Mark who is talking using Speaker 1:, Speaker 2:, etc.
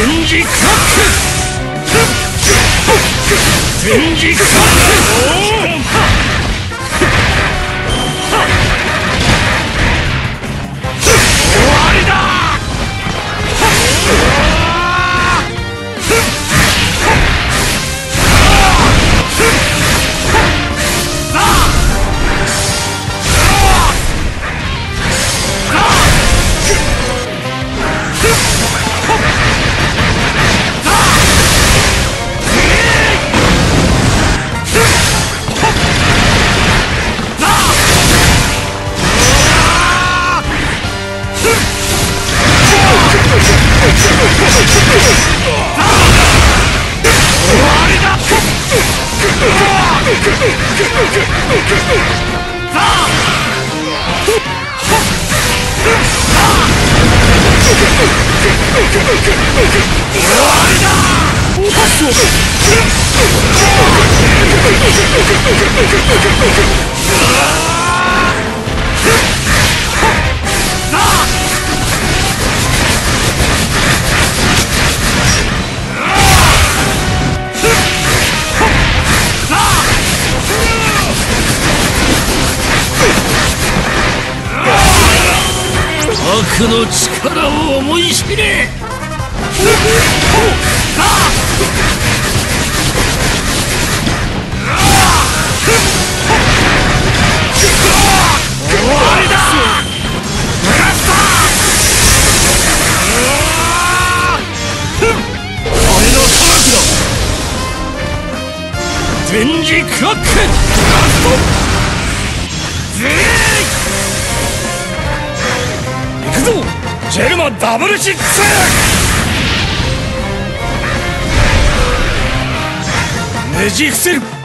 Speaker 1: 軍事クラック軍事ッりだ悪の力を思い知れ。クラックラストェルマダブルシックスねじ伏せる